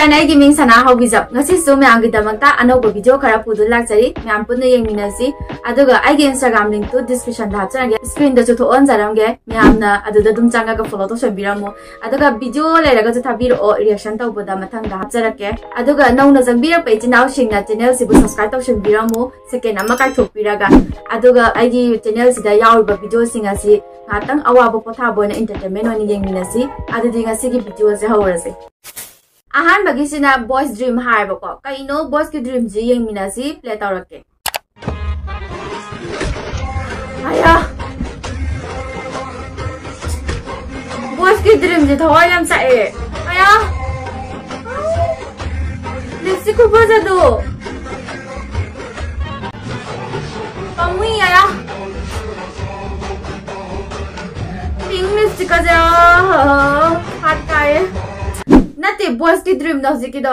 Friend आई गिमिंग सना yengminasi aduga ai gi instagram link to description da hapchanage screen da chu tho on jaramge myam na aduda dum changa ga follow to shabiramu aduga video leiraga chu thabiro o reaction tawboda mathang da hapcharake aduga nauna jangbira pe chinaw singna channel sibu subscribe to ꯑꯍꯥꯟꯕꯒꯤꯁꯤꯅ boys dream ꯍꯥꯏꯕꯀꯣ ꯀꯩꯅꯣ ꯕꯣꯏꯁꯀꯤ ꯗ꯭ꯔꯤꯝꯁꯤ ꯌꯦꯡꯃꯤꯟꯅꯁꯤ play ꯇꯧꯔꯛꯀꯦ ꯑꯌꯥ ꯕꯣꯏꯁꯀꯤ ꯗ꯭ꯔꯤꯝꯁꯤ ꯊꯋꯥꯏ ꯌꯥꯝ ꯆꯥꯛꯑꯦ ꯑꯌꯥ ꯂꯤꯞꯁꯤ ꯈꯨꯐꯖꯗꯣ ꯄꯥꯝꯃꯨꯏ ꯑꯌꯥ ꯄꯤꯡ ꯂꯤꯞꯁꯇꯤꯛꯀꯁꯦ ꯍꯥꯠ ꯀꯥꯏꯌꯦ नते बॉयस की ड्रीम दो जिकी दो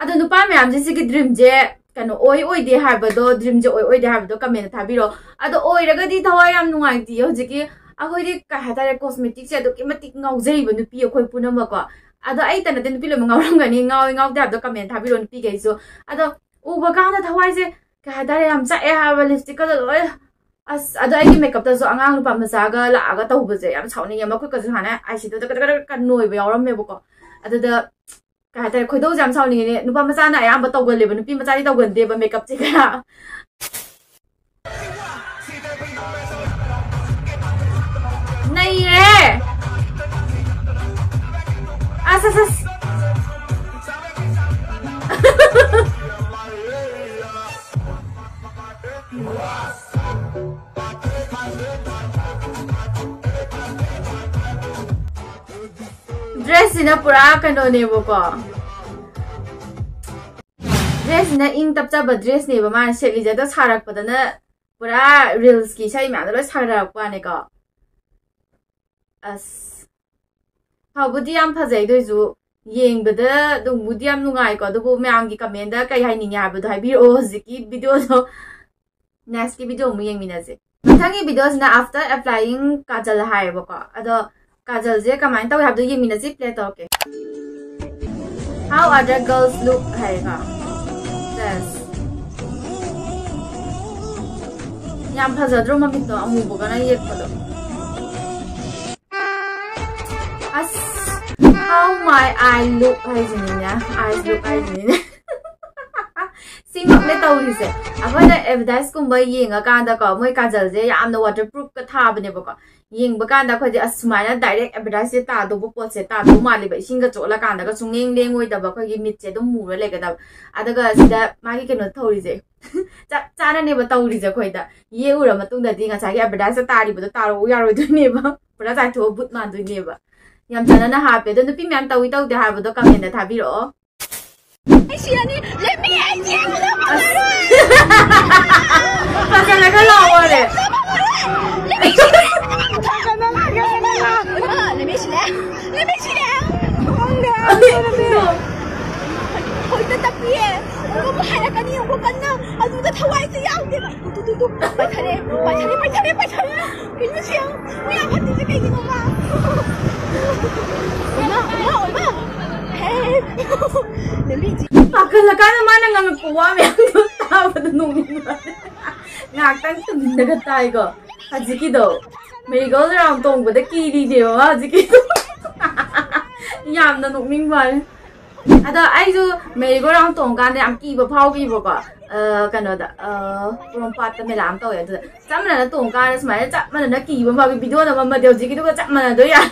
अदो नुपा मैम जे सिकी ड्रीम जे कनो ओय ओय दे हाबदो ड्रीम जे ओय ओय दे हाबदो कमेंट थाबिरो अदो ओय रगदी थवा याम नुंगाइती हजिकी अखोइदि का हातारे कॉस्मेटिक से अदो कि मतिक ngauजरिबो नुपी अखोइ पुनमको अदो आई तना ते नुपी लोम ngauरंगनी ngau ngau दे हाबदो कमेंट थाबिरो नुपी गैसो अदो उबा काना थवाइ जे का हातारे याम चा ए हाबा लिपस्टिक का लोय अस ꯑꯗꯨꯗ ꯀꯩ ꯍꯥꯏꯇꯥꯔꯦ ꯈꯣꯏꯗꯧꯁꯦ ꯌꯥꯝ ꯁꯥꯎꯅꯤꯡꯉꯤꯅꯦ ꯅꯨꯄꯥ ꯃꯆꯥꯅ ꯑꯌꯥꯝꯕ ꯇꯧꯒꯜꯂꯦꯕ ꯅꯨꯄꯤ ꯃꯆꯥꯗꯤ ꯇꯧꯒꯟꯗꯦꯕ ꯃꯦꯀꯞꯁꯦ ꯀꯌꯥ ꯅꯩꯔꯦ ꯑꯁ ꯑꯁ ꯑꯁ Wow. ड्रेसिना पूरा कनो ने वो को ड्रेसिना इन तब जब ड्रेस ने वो मान से लीजिए तो सारा पता ना पूरा रिल्स की शायद मैं तो लो सारा पुआ ने का अस हाँ बुद्धि आम पसे तो जो ये इन बदे तो बुद्धि आम नुगाई का तो वो मैं आंगी कमेंट कर यही निया बुद्धि है भी ओज की वीडियो तो नेक्स्ट की वीडियो मुझे मिला से तंगी वीडियोस ना आफ्टर अप्लाइंग काजल है वो अदा काजल कमाइन तौ हाबदो येमिनसि प्ले तौके हाउ अदर गर्ल्स लुक हाइगा यस याम फजद्रो ममितो अमुबगना येकपदो as how my eye look eyes eyes लुक हाइजिनिया सिमकने तौरीसे अखोइना एडवर्टाइज कुंबा कांदा काजल जे यामना वाटरप्रूफ का yingba kanda khoi de asmaina direct advertise ta do bo pot se ta do mali ba singa chola kanda ga sungeng lengoi da ba khoi gi mit che do mu ra le ga da adaga sida ma gi keno thori je cha cha na ne ba tauri je khoi da ye u ra matung da di nga cha gi advertise ta ri ba do ta ro ya ro do ne ba pura cha tho but ma do ne ba yam cha na na ha pe do no pi myam tawi tau de ha ba do comment da tha bi ro ai si ani let me end you ba ra ba ra ka la wa le 你没起来，荒凉，好的特别，我不还要跟你我跟呢，啊，你的头还是要的，嘟嘟嘟，白菜嘞，白菜嘞，白菜嘞，白菜嘞，给你钱，我要看你这给你了吗？얼마얼마얼마헤내 리지 아, 그래서 가는 만한 가면 고하면 다음부터 농민 ngạc từng được tay cơ 하지기도 메리건이랑 동보다 끼리디요 하지기도. 얌나 녹민발. 아다 아이도 메리건이랑 동간데 암 끼버 파오기버가 ờ cái nó đó, ờ không phát tâm làm tao vậy chắc mà nó tổng ca đấy mà chắc mà nó kỳ mà cái video nào mà điều gì cái đó chắc mà nó đấy à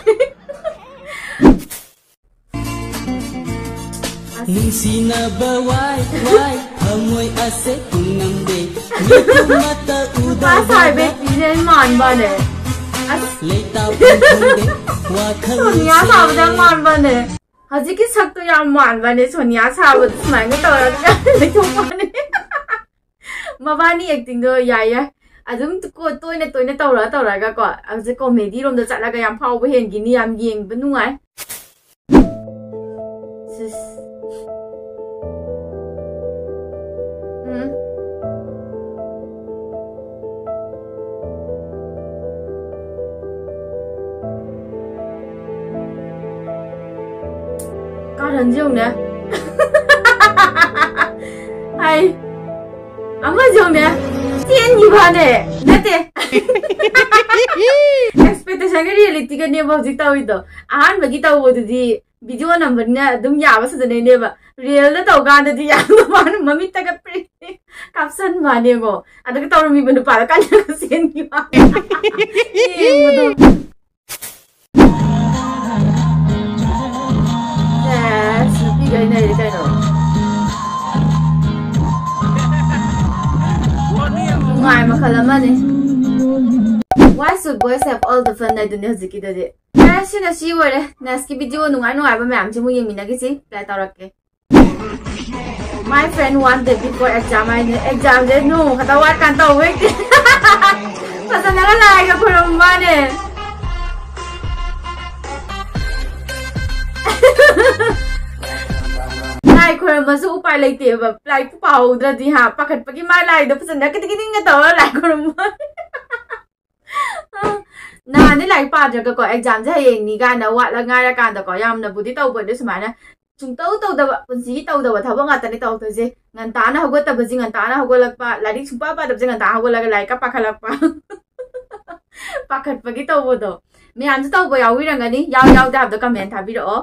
Sina bawai wai hamoy Denman bane. Sonia sabda man bane. Haziki sakto ya man bane Sonia sabda smangi tawra lekho bane. Mabani acting do ya ya. Azum ko toine toine tawra tawra ga ko. Azum comedy rom da chala ga yam phau bo hen gi ni yam yeng bu nuai. 很重的，哎，俺们重的，天你妈的，来得。Expectation kita reality kan dia bagi tahu itu, an bagi tahu itu di video nomornya, dum ya apa saja nih deh, real deh tau kan itu ya, tuh mana mami tak kepri, kapsan mana kok, ada kita orang mimpi depan kan jangan sih ini, এটাই না এটাই না Ngai makalamani. Why so boys have all the fun I do not ziki dadi. Nashi na shi wore. Naski video nungai nungai ba ma'am chimu yimi na kisi. Play tarakke. My friend one day before exam I exam day no kata wat kan tau wek. Pasal naga lai ka kurang mane. Ha ha ha. ꯂꯥꯏ ꯈꯣꯏꯔꯝꯕꯁꯨ ꯎꯄꯥꯏ ꯂꯩꯇꯦꯕ ꯂꯥꯏ ꯄꯥꯍꯧꯗ꯭ꯔꯗꯤ ꯍꯥ ꯄꯥꯈꯠꯄꯒꯤ ꯃꯥ ꯂꯥꯏꯗꯣ ꯐꯖꯅ ꯀꯤꯇꯤ ꯀꯤꯇꯤꯡꯒ ꯇꯧꯔꯒ ꯂꯥꯏ ꯈꯣꯏꯔꯝꯕ ꯅꯍꯥꯟꯗꯤ ꯂꯥꯏꯔꯤꯛ ꯄꯥꯗ꯭ꯔꯒꯀꯣ ꯑꯦꯛꯖꯥꯝꯁꯦ ꯍꯌꯦꯡꯅꯤ ꯀꯥꯏꯅ ꯋꯥꯠꯂ ꯉꯥꯏꯔꯀꯥꯟꯗꯀꯣ ꯌꯥꯝꯅꯕꯨꯗꯤ ꯇꯧꯕꯅꯦ ꯁꯨꯃꯥꯏꯅ ꯁꯨꯡꯇꯧ ꯇꯧꯗꯕ ꯄꯨꯟꯁꯤꯒꯤ ꯇꯧꯗꯕ ꯊꯕꯛ ꯉꯥꯛꯇꯅꯤ ꯇꯧꯗꯣꯏꯁꯦ ꯉꯟꯇꯥꯅ ꯍꯧꯒꯠꯇꯕꯁꯤ ꯉꯟꯇꯥꯅ ꯍꯧꯒꯠꯂꯛꯄ ꯂꯥꯏꯔꯤꯛ ꯁꯨꯡꯄꯥ ꯄꯥꯗꯕꯁꯤ ꯉꯟꯇꯥ ꯍꯧꯒꯠꯂꯒ ꯂꯥꯏꯔꯤꯛꯀ ꯄꯥꯈꯠꯂꯛꯄ ꯄꯥꯈꯠꯄꯒꯤ ꯇꯧꯕꯗꯣ ꯃꯌꯥꯝꯁꯨ ꯇꯧꯕ ꯌꯥꯎꯕꯤꯔꯝꯒꯅꯤ ꯌꯥꯎ ꯌꯥꯎꯗꯦ ꯍꯥꯏꯕꯗꯣ ꯀꯃꯦꯟ ꯊꯥꯕꯤꯔꯛꯑꯣ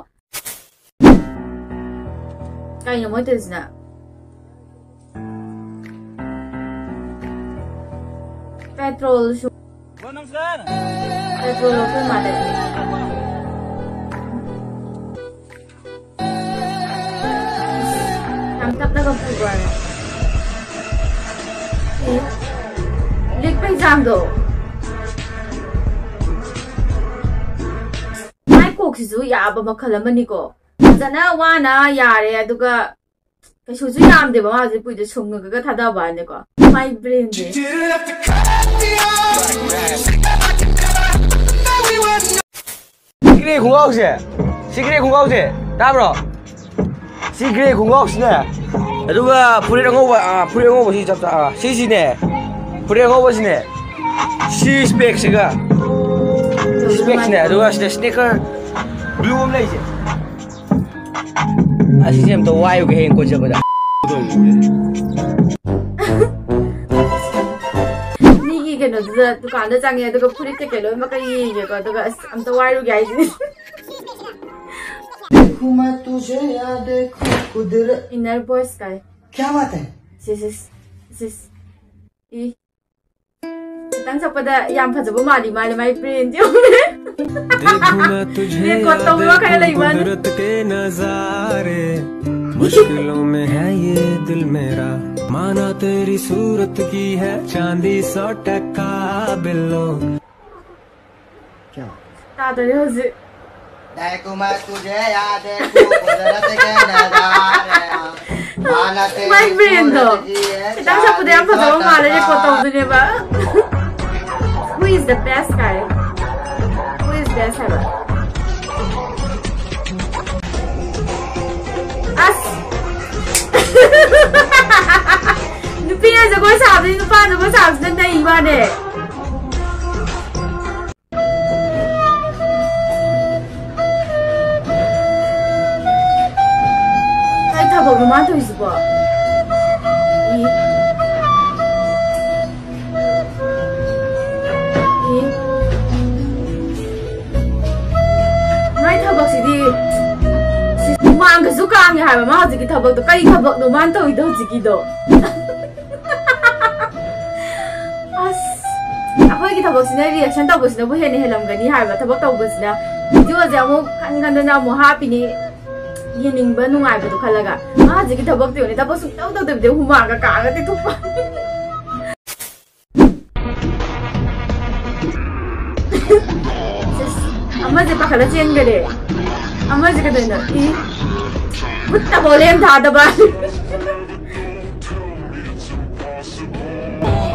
あ、いいの、もう一人ですね。पेट्रोल पेट्रोल ओपन मारे हम तब तक अपने हुआ है लिख पे एग्जाम दो माइक कोक्सिसु याब मखल अमनिको ꯐꯖꯅ ꯋꯥꯅ ꯌꯥꯔꯦ ꯑꯗꯨꯒ ꯀꯩꯁꯨꯁꯨ ꯌꯥꯝꯗꯦꯕ ꯃꯥ ꯍꯧꯖꯤꯛ ꯄꯨꯏꯗꯣ ꯁꯨꯡꯉꯒ ꯊꯥꯗꯕ ꯍꯥꯏꯅꯀꯣ ꯃꯥꯏ ꯕ꯭ꯔꯦꯟꯁꯦ 시그레 공가우스 시그레 공가우스 따브로 시그레 공가우스네 누가 불이랑 오버 아 불이랑 오버 시 잡자 아 시시네 불이랑 오버시네 시 스펙스가 스펙스네 누가 시네 스니커 블루음 레이지 Así siento guayo que en coche para. नीगी कनोदुदा दुकानदा चांगे अदुगा फुरित केलो मका येगेको अदुगा अम्ता वायरु गाइजिस देखू मैं तुझे या देखू कुदरत। इनर वॉइस का है क्या बात है? सिस सिस ई तंग सपदा याम फजबो माली माली माई प्रिंट देखूँ तुझे कुदरत के नजारे। मुश्किलों में है ये दिल मेरा। माना तेरी सूरत की है चांदी सौ टका बिल्लो। Who is the best guy? 别笑吧。啊！你毕业就啥子？你放假就啥子？真他妈的！他给我馒头是不？ꯍꯨꯃꯥꯡꯒꯁꯨ ꯀꯥꯡꯉꯦ ꯍꯥꯏꯕ ꯃꯥ ꯍꯧꯖꯤꯛꯀꯤ ꯊꯕꯛꯇꯣ ꯀꯔꯤ ꯊꯕꯛꯅꯣ ꯃꯥꯅ ꯇꯧꯔꯤꯗꯣ ꯍꯧꯖꯤꯛꯀꯤꯗꯣ ꯑꯁ ꯑꯩꯈꯣꯏꯒꯤ ꯊꯕꯛꯁꯤꯅ ꯔꯤꯑꯦꯛꯁꯟ ꯇꯧꯕꯁꯤꯅꯕꯨ ꯍꯦꯟꯅ ꯍꯦꯜꯂꯝꯒꯅꯤ ꯍꯥꯏꯕ ꯊꯕꯛ ꯇꯧꯕꯁꯤꯅ ꯚꯤꯗꯤꯑꯣꯁꯦ ꯑꯃꯨꯛ ꯈꯟ ꯈꯟꯗꯅ ꯑꯃꯨꯛ ꯍꯥꯞꯄꯤꯅꯤ ꯌꯦꯡꯅꯤꯡꯕ ꯅꯨꯡꯉꯥꯏꯕꯗꯣ ꯈꯜꯂꯒ ꯃꯥ ꯍꯧꯖꯤꯛꯀꯤ ꯊꯕꯛꯇꯤ ꯌꯣꯟꯅꯤ ꯊꯕꯛ ꯁꯨꯡꯇꯧ ꯇꯧꯗꯕꯤꯗ ꯍꯨꯃꯥꯡꯒ ꯀꯥꯡꯒ ꯇꯦꯛꯊꯣꯛꯄ ꯑꯃꯁꯦ ꯄꯥꯈꯠꯂ ꯆꯦꯟꯈꯔꯦ ꯑꯃꯁꯦ ꯀꯩꯗꯧꯅꯣ ꯏ 붙다 볼륨 닫아봐.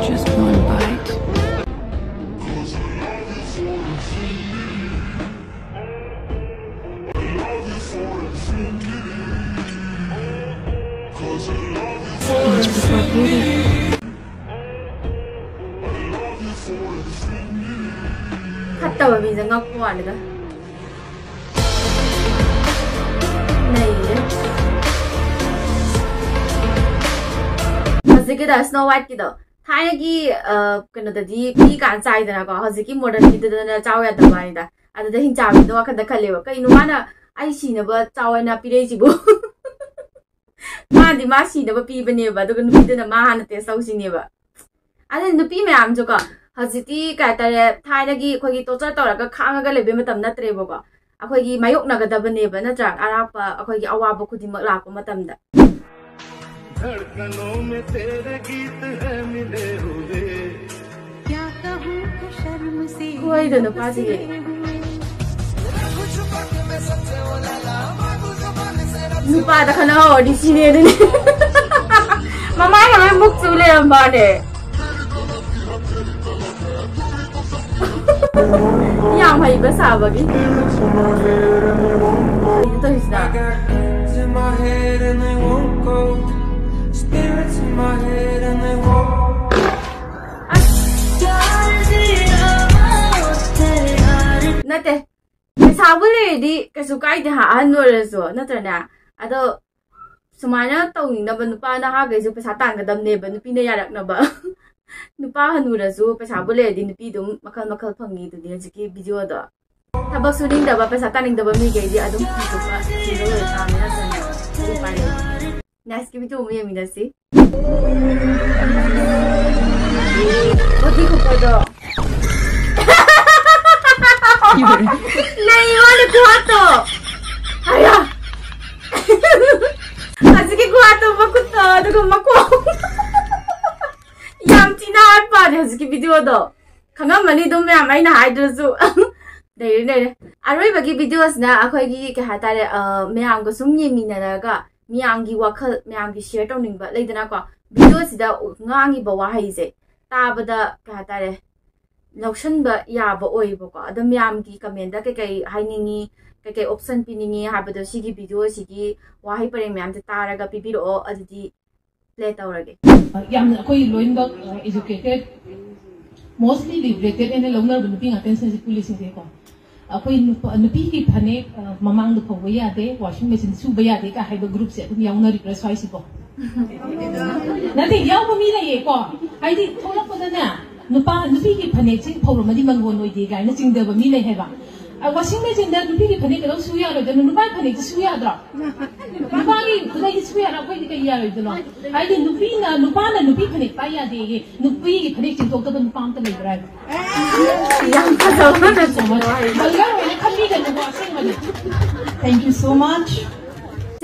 Just one bite. Much before beauty. 갔다 와 민생 갖고 와니까. ꯍꯧꯖꯤꯛꯀꯤꯗ ꯁ꯭ꯅꯣ ꯋꯥꯏꯠꯀꯤꯗꯣ ꯊꯥꯏꯅꯒꯤ ꯀꯩꯅꯣꯗꯗꯤ ꯄꯤ ꯀꯥꯟ ꯆꯥꯏꯗꯅꯀꯣ ꯍꯧꯖꯤꯛꯀꯤ ꯃꯣꯗꯔꯟꯒꯤꯗꯨꯗꯅ ꯆꯥꯎ ꯌꯥꯗꯕ ꯍꯥꯏꯗ ꯑꯗꯨꯗ ꯍꯤꯡꯆꯥꯕꯤꯗꯣ ꯋꯥꯈꯟꯗ ꯈꯜꯂꯦꯕ ꯀꯩꯅꯣ ꯃꯥꯅ ꯑꯩ ꯁꯤꯅꯕ ꯆꯥꯎꯋꯦꯅ ꯄꯤꯔꯛꯏꯁꯤꯕꯨ ꯃꯥꯗꯤ ꯃꯥ ꯁꯤꯅꯕ ꯄꯤꯕꯅꯦꯕ ꯑꯗꯨꯒ ꯅꯨꯄꯤꯗꯨꯅ ꯃꯥ ꯍꯥꯟꯅ ꯇꯦꯁ ꯇꯧꯁꯤꯅꯦꯕ ꯑꯗꯨ ꯅꯨꯄꯤ ꯃꯌꯥꯝꯁꯨꯀꯣ ꯍꯧꯖꯤꯛꯇꯤ ꯀꯩ ꯍꯥꯏꯇꯥꯔꯦ ꯊꯥꯏꯅꯒꯤ ꯑꯩꯈꯣꯏꯒꯤ ꯇꯣꯔꯆꯔ ꯇꯧꯔꯒ ꯈꯥꯡꯉꯒ ꯂꯩꯕ ꯃꯇꯝ ꯅꯠꯇ꯭ꯔꯦꯕꯀꯣ ꯑꯩꯈꯣꯏꯒꯤ ꯃꯥꯌꯣꯛꯅꯒꯗꯕꯅꯦꯕ ꯅꯠꯇ꯭ꯔꯥ ꯑꯔꯥꯞꯄ ꯑꯩꯈꯣꯏꯒꯤ ꯑꯋꯥꯕ ꯈꯨꯗꯤꯡꯃꯛ ꯂꯥꯛꯄ ꯃꯇꯝꯗ धड़कनों में तेरे गीत है मिले हुए क्या कहूँ तो शर्म से कोई दोनों पास ही Lupa dah kena oh di sini ada ni. Mama yang main book tu le lambat deh. yang baik besar bagi. Itu sudah. Spirits in my head and they won't ꯅꯠꯇꯦ ꯄꯩꯁꯥꯕꯨ ꯂꯩꯔꯗꯤ ꯀꯩꯁꯨ ꯀꯥꯏꯗꯦ ꯍꯥ ꯑꯍꯟ ꯑꯣꯏꯔꯁꯨ ꯅꯠꯇ꯭ꯔꯅꯦ ꯑꯗꯣ ꯁꯨꯃꯥꯏꯅ ꯇꯧꯅꯤꯡꯅꯕ ꯅꯨꯄꯥ ꯅꯍꯥꯈꯩꯁꯨ ꯄꯩꯁꯥ ꯇꯥꯟꯒꯗꯕꯅꯦꯕ ꯅꯨꯄꯤꯅ ꯌꯥꯔꯛꯅꯕ ꯅꯨꯄꯥ ꯍꯅꯨꯔꯁꯨ ꯄꯩꯁꯥꯕꯨ ꯂꯩꯔꯗꯤ ꯅꯨꯄꯤ ꯑꯗꯨꯝ ꯃꯈꯜ ꯃꯈꯜ ꯐꯪꯉꯤ ꯑꯗꯨꯗꯤ ꯍꯧꯖꯤꯛꯀꯤ ꯚꯤꯗꯤꯑꯣꯗꯣ ꯊꯕꯛ ꯁꯨꯅꯤꯡꯗꯕ ꯄꯩꯁꯥ ꯇꯥꯅꯤꯡꯗꯕ ꯃꯤꯈꯩꯗꯤ ꯑꯗꯨꯝ ꯐꯤꯖꯨꯞꯄ ꯊꯤꯕ 나스키비토 오미야미다시 어디 고파도 나 이번에 고았어 아야 아직에 고았어 먹었어 누구 먹고 얌티나 알파데 아직에 비디오도 강한 많이 도매 아마이나 하이드로수 내일 내일 아로이 바기 비디오스나 아코이기 이렇게 하다래 어 매한거 숨이 미나라가 ꯃꯤꯌꯥꯝꯒꯤ ꯋꯥꯈꯜ ꯃꯌꯥꯝꯒꯤ ꯁꯤꯌꯔ ꯇꯧꯅꯤꯡꯕ ꯂꯩꯗꯅꯀꯣ ꯚꯤꯗꯤꯑꯣꯁꯤꯗ ꯉꯥꯡꯉꯤꯕ ꯋꯥꯍꯩꯁꯦ ꯇꯥꯕꯗ ꯀꯩ ꯍꯥꯏꯇꯥꯔꯦ ꯂꯧꯁꯟꯕ ꯌꯥꯕ ꯑꯣꯏꯕꯀꯣ ꯑꯗꯣ ꯃꯌꯥꯝꯒꯤ ꯀꯃꯦꯟꯗ ꯀꯩꯀꯩ ꯍꯥꯏꯅꯤꯡꯉꯤ ꯀꯩꯀꯩ ꯑꯣꯞꯁꯟ ꯄꯤꯅꯤꯡꯉꯤ ꯍꯥꯏꯕꯗꯣ ꯁꯤꯒꯤ ꯚꯤꯗꯤꯑꯣꯁꯤꯒꯤ ꯋꯥꯍꯩ ꯄꯔꯦꯡ ꯃꯌꯥꯝꯁꯦ ꯇꯥꯔꯒ ꯄꯤꯕꯤꯔꯛꯑꯣ ꯑꯗꯨꯗꯤ ꯄ꯭ꯂꯦ ꯇꯧꯔꯒꯦ ꯌꯥꯝꯅ ꯑꯩꯈꯣꯏ ꯂꯣꯏꯅꯃꯛ ꯏꯖꯨꯀꯦꯇꯦꯠ ꯃꯣꯁꯂꯤ ꯂꯤꯕꯔꯦꯇꯦꯠ ꯑꯩꯅ ꯂꯧꯅꯔꯕ ꯅꯨꯄꯤ ꯉꯥꯛꯇꯅꯤ ꯁꯤꯁꯦ ꯄꯨꯂꯤꯁꯁꯤꯡꯁꯦꯀꯣ अखोई नुपी की फने ममांग दो खोबो या दे वॉशिंग मशीन सुबो या है बो ग्रुप से तुम याऊ ना रिप्रेस है नुपी की फने चिंग फोलो मदी मंगो नोई मी ले है washing machine da nupi ki phane kalo suya ro da nupa phane ki suya dro nupa ki khudai ki suya ra koi ki ya ro dro ai de nupi na nupa na nupi phane pa ya de ye nupi ki phane chin tok da nupa am ta nei drai yang ka zo na so much malga ro ne khami da nupa sing ma thank you so much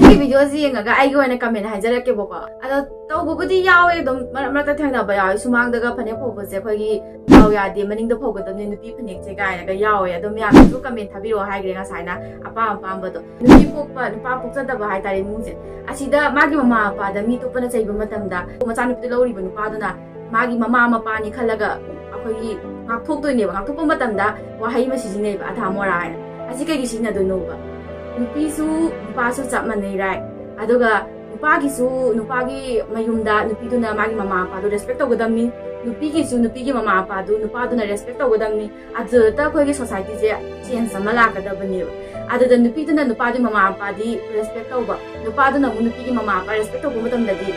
这个视频是人家爱哥我那下面的海姐那个婆婆，那个到婆婆的腰哎，都，马拉马拉都听到不呀？苏妈那个婆娘婆婆说，婆姨腰呀的，人人都婆婆都人都屁股捏着干，那个腰呀都没啊。到下面他比我海姐那个菜呢，阿爸阿爸们都，你屁股婆阿爸婆婆都到我海大里摸着，阿西的妈咪妈妈阿爸，他们也都不能随便摸他们哒。我们家里头老里边的话都那，妈咪妈妈阿爸你看那个，婆姨，妈婆都捏吧，妈婆摸他们哒，我海姨们是捏吧，阿他阿摩来，阿西个意思呢都弄吧。ꯅꯨꯄꯤꯁꯨ ꯅꯨꯄꯥꯁꯨ ꯆꯞ ꯃꯥꯟꯅꯩ right ꯑꯗꯨꯒ ꯅꯨꯄꯥꯒꯤꯁꯨ ꯅꯨꯄꯥꯒꯤ ꯃꯌꯨꯝꯗ ꯅꯨꯄꯤꯗꯨꯅ ꯃꯥꯒꯤ ꯃꯃꯥ ꯃꯄꯥꯗꯨ ꯔꯦꯁꯄꯦꯛ ꯇꯧꯒꯗꯕꯅꯤ ꯅꯨꯄꯤꯒꯤꯁꯨ ꯅꯨꯄꯤꯒꯤ ꯃꯃꯥ ꯃꯄꯥꯗꯨ ꯅꯨꯄꯥꯗꯨꯅ ꯔꯦꯁꯄꯦꯛ ꯇꯧꯒꯗꯕꯅꯤ ꯑꯗꯨꯗ ꯑꯩꯈꯣꯏꯒꯤ ꯁꯣꯁꯥꯏꯇꯤꯁꯦ ꯆꯦꯟꯖ ꯑꯃ ꯂꯥꯛꯀꯗꯕꯅꯦꯕ ꯑꯗꯨꯗ ꯅꯨꯄꯤꯗꯨꯅ ꯅꯨꯄꯥꯒꯤ ꯃꯃꯥ ꯃꯄꯥꯗꯤ ꯔꯦꯁꯄꯦꯛ ꯇꯧꯕ ꯅꯨꯄꯥꯗꯨꯅ ꯑꯃꯨꯛ ꯅꯨꯄꯤꯒꯤ ꯃꯃꯥ ꯃꯄꯥ ꯔꯦꯁꯄꯦꯛ ꯇꯧꯕ ꯃꯇꯝꯗꯗꯤ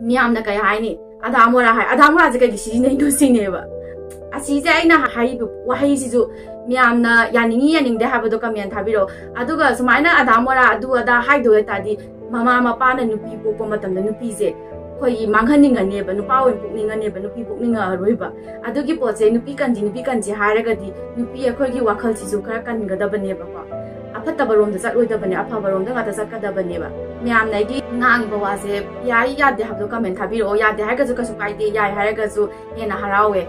ꯃꯤꯌꯥꯝꯅ ꯀꯩ ꯍꯥꯏꯅꯤ ꯑꯙꯥ ꯃꯣꯔꯥ ꯍꯥꯏ ꯑꯙꯥ ꯃꯣꯔꯥꯁꯦ ꯀꯩꯒꯤ ꯁꯤꯖꯤꯟꯅꯩꯅꯣ ꯁꯤꯅꯦꯕ ꯑꯁꯤꯁꯦ ꯑꯩꯅ ꯍꯥꯏꯔꯤꯕ ꯋꯥꯍꯩꯁꯤꯁꯨ ꯃꯌꯥꯝꯅ ꯌꯥꯅꯤꯡꯉꯤ ꯌꯥꯅꯤꯡꯗꯦ ꯍꯥꯏꯕꯗꯣ ꯀꯃꯦꯟ ꯊꯥꯕꯤꯔꯛꯑꯣ ꯑꯗꯨꯒ ꯁꯨꯃꯥꯏꯅ ꯑꯙꯥ ꯃꯣꯔꯥ ꯑꯗꯨ ꯑꯗꯥ ꯍꯥꯏꯗꯣꯏ ꯑꯣꯏꯇꯥꯔꯗꯤ ꯃꯃꯥ ꯃꯄꯥꯅ ꯅꯨꯄꯤ ꯄꯣꯛꯄ ꯃꯇꯝꯗ ꯅꯨꯄꯤꯁꯦ ꯑꯩꯈꯣꯏꯒꯤ ꯃꯥꯡꯍꯟꯅꯤꯡꯉꯅꯦꯕ ꯅꯨꯄꯥ ꯑꯣꯏꯅ ꯄꯣꯛꯅꯤꯡꯉꯅꯦꯕ ꯅꯨꯄꯤ ꯄꯣꯛꯅꯤꯡꯉꯔꯣꯏꯕ ꯑꯗꯨꯒꯤ ꯄꯣꯠꯁꯦ ꯅꯨꯄꯤ ꯀꯟꯁꯤ ꯅꯨꯄꯤ ꯀꯟꯁꯤ ꯍꯥꯏꯔꯒꯗꯤ ꯅꯨꯄꯤ ꯑꯩꯈꯣꯏꯒꯤ ꯋꯥꯈꯜꯁꯤꯁꯨ ꯈꯔ ꯀꯟꯒꯗꯕꯅꯦꯕꯀꯣ ꯑꯐꯠꯇꯕ ꯔꯣꯝꯗ ꯆꯠꯂꯣꯏꯗꯕꯅꯦ ꯑꯐꯕ ꯔꯣꯝꯗ ꯉꯥꯛꯇ ꯆꯠꯀꯗꯕꯅꯦꯕ ꯃꯌꯥꯝꯅ ꯑꯩꯒꯤ ꯉꯥꯡꯉꯤꯕ ꯋꯥꯁꯦ ꯌꯥꯏ ꯌꯥꯗꯦ ꯍꯥꯏꯕꯗꯣ ꯀꯃꯦꯟ ꯊꯥꯕꯤꯔꯛꯑꯣ ꯌꯥꯗꯦ ꯍꯥꯏꯔꯒꯁꯨ ꯀꯩꯁꯨ ꯀꯥꯏꯗꯦ ꯌꯥꯏ ꯍꯥꯏꯔꯒꯁꯨ ꯍꯦꯟꯅ ꯍꯔꯥꯎꯋꯦ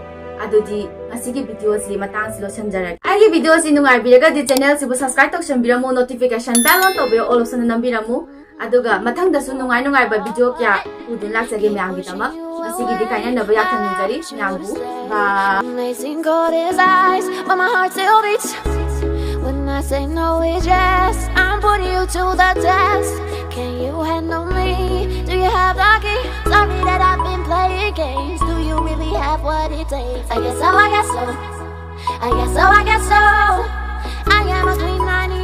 ꯑꯗꯨꯗꯤ ꯉꯁꯤꯒꯤ ꯚꯤꯗꯤꯑꯣꯁꯤ ꯃꯇꯥꯡꯁꯤ ꯂꯣꯏꯁꯤꯟꯖꯔꯒꯦ ꯑꯩꯒꯤ ꯚꯤꯗꯤꯑꯣꯁꯤ ꯅꯨꯡꯉꯥꯏꯕꯤꯔꯒꯗꯤ ꯆꯦꯅꯦꯜꯁꯤꯕꯨ ꯁꯕꯁꯀ꯭ꯔꯥꯏꯕ ꯇꯧꯁꯟꯕꯤꯔꯝꯃꯨ ꯅꯣꯇꯤꯐꯤꯀꯦꯁꯟ ꯕꯦꯜ ꯑꯣꯟ ꯇꯧꯕꯤꯔꯣ ꯑꯣꯜ ꯑꯣꯞꯁꯟ ꯅꯝꯕꯤꯔꯝꯃꯨ ꯑꯗꯨꯒ ꯃꯊꯪꯗꯁꯨ ꯅꯨꯡꯉꯥꯏ ꯅꯨꯡꯉꯥꯏꯕ ꯚꯤꯗꯤꯑꯣ ꯀꯌꯥ ꯎꯗꯨꯅ ꯂꯥꯛꯆꯒꯦ ꯃꯌꯥꯝꯒꯤꯗꯃꯛ ꯉꯁꯤꯒꯤꯗꯤ ꯀꯥꯏꯅꯅꯕ ꯌꯥꯊꯪꯅꯤꯖꯔꯤ ꯃꯌꯥꯝꯕꯨ ꯕꯥꯏ Amazing cold his eyes, but my heart still beats. When I say no, it's yes. I'm putting you to the test. Can you handle me? Do you have the? Sorry that I've been playing games. Do you really have what it takes? I guess so, I guess so. I guess so, I guess so. I am a queen, I need.